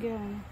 again.